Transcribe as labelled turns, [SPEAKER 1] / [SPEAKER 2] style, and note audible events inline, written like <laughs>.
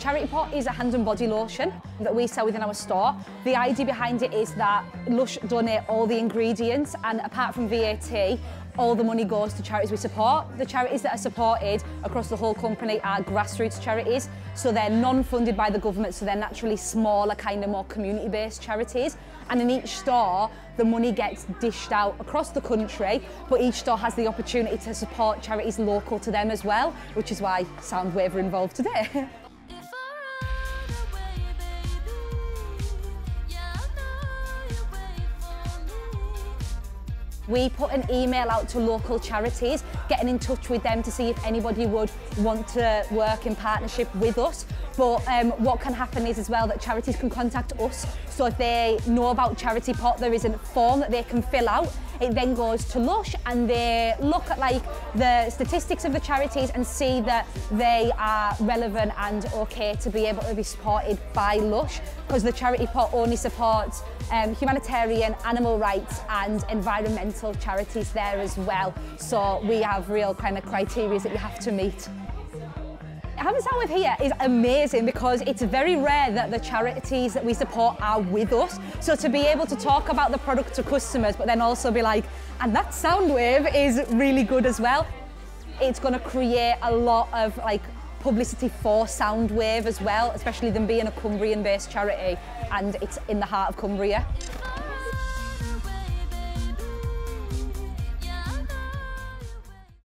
[SPEAKER 1] Charity Pot is a hand and body lotion that we sell within our store. The idea behind it is that Lush donate all the ingredients and apart from VAT, all the money goes to charities we support. The charities that are supported across the whole company are grassroots charities, so they're non-funded by the government, so they're naturally smaller, kind of more community-based charities. And in each store, the money gets dished out across the country, but each store has the opportunity to support charities local to them as well, which is why Soundwave are involved today. <laughs> We put an email out to local charities, getting in touch with them to see if anybody would want to work in partnership with us. But um, what can happen is as well that charities can contact us. So if they know about Charity Pot, there is a form that they can fill out. It then goes to Lush and they look at like the statistics of the charities and see that they are relevant and okay to be able to be supported by Lush because the Charity Pot only supports um, humanitarian, animal rights and environmental charities there as well. So we have real kind of criteria that you have to meet. Having Soundwave here is amazing because it's very rare that the charities that we support are with us. So to be able to talk about the product to customers, but then also be like, and that Soundwave is really good as well. It's going to create a lot of like publicity for Soundwave as well, especially them being a Cumbrian-based charity and it's in the heart of Cumbria.